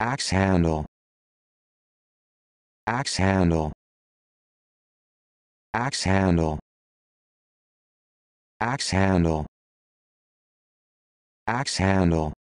axe handle. Axe handle. Axe handle. Axe handle. Axe handle.